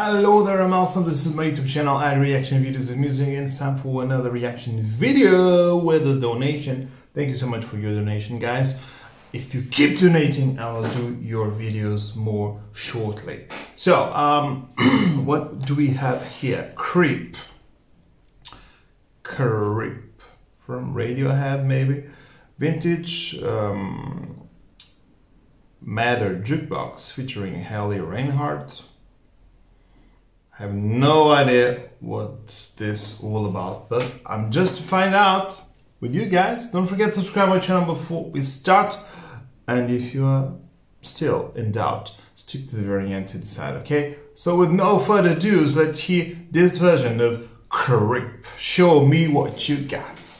Hello there, I'm Alson. This is my YouTube channel. I reaction videos and music, and it's time for another reaction video with a donation. Thank you so much for your donation, guys. If you keep donating, I will do your videos more shortly. So, um, what do we have here? Creep. Creep from Radiohead, maybe. Vintage um, Matter Jukebox featuring Haley Reinhart. I have no idea what this all about, but I'm just to find out with you guys. Don't forget to subscribe my channel before we start. And if you are still in doubt, stick to the very end to decide, okay? So with no further ado, let's hear this version of Creep. Show me what you got.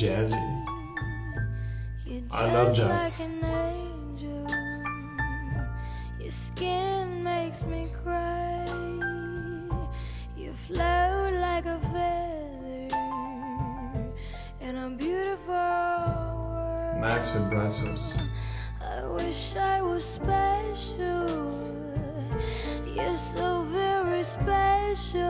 Jazzy. I love jazz. Like an angel. Your skin makes me cry. You float like a feather in a beautiful world. Nice vibratos. I wish I was special. You're so very special.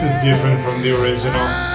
This is different from the original.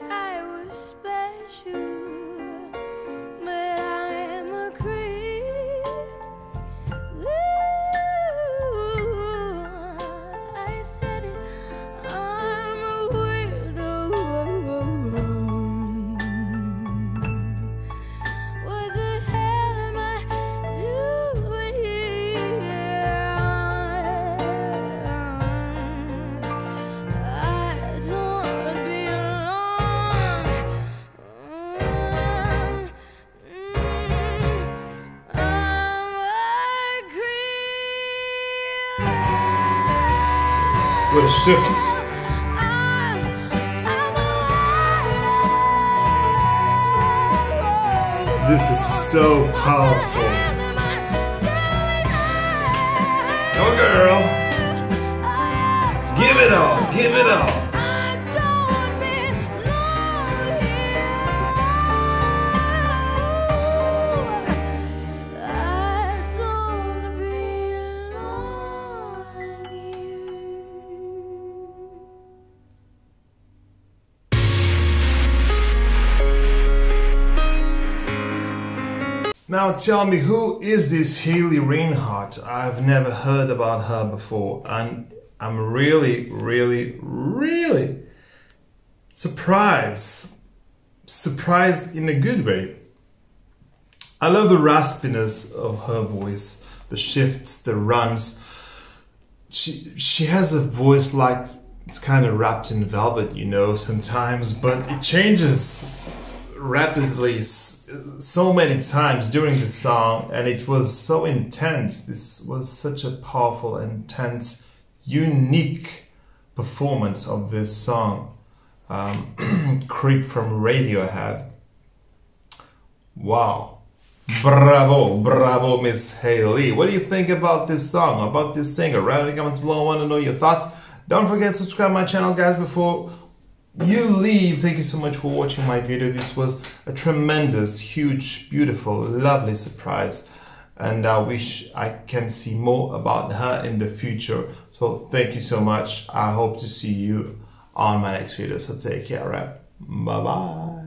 I with a. This is so powerful. Go girl. Give it all. Give it all. Now tell me, who is this Haley Reinhart? I've never heard about her before, and I'm really, really, really surprised. Surprised in a good way. I love the raspiness of her voice, the shifts, the runs. She she has a voice like it's kind of wrapped in velvet, you know, sometimes, but it changes rapidly so many times during the song and it was so intense. This was such a powerful intense unique performance of this song. Um, creep from radiohead. Wow. Bravo bravo miss haley what do you think about this song about this singer? Write in the comments below i want to know your thoughts don't forget to subscribe my channel guys before you leave. Thank you so much for watching my video. This was a tremendous, huge, beautiful, lovely surprise. And I wish I can see more about her in the future. So thank you so much. I hope to see you on my next video. So take care, right? Bye-bye.